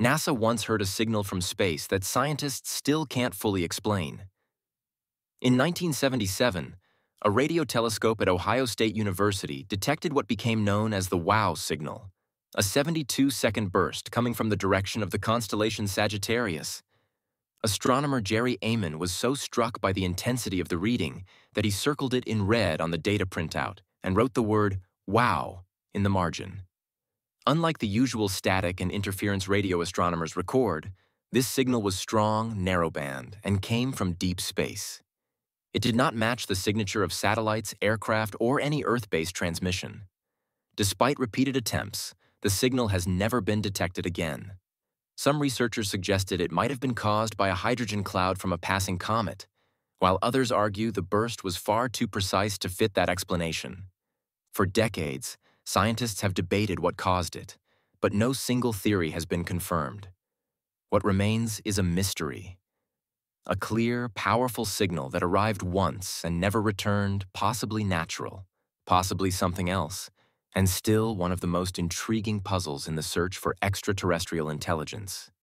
NASA once heard a signal from space that scientists still can't fully explain. In 1977, a radio telescope at Ohio State University detected what became known as the WOW signal, a 72-second burst coming from the direction of the constellation Sagittarius. Astronomer Jerry Ehman was so struck by the intensity of the reading that he circled it in red on the data printout and wrote the word WOW in the margin. Unlike the usual static and interference radio astronomers record, this signal was strong, narrowband, and came from deep space. It did not match the signature of satellites, aircraft, or any Earth-based transmission. Despite repeated attempts, the signal has never been detected again. Some researchers suggested it might have been caused by a hydrogen cloud from a passing comet, while others argue the burst was far too precise to fit that explanation. For decades, Scientists have debated what caused it, but no single theory has been confirmed. What remains is a mystery. A clear, powerful signal that arrived once and never returned, possibly natural, possibly something else, and still one of the most intriguing puzzles in the search for extraterrestrial intelligence.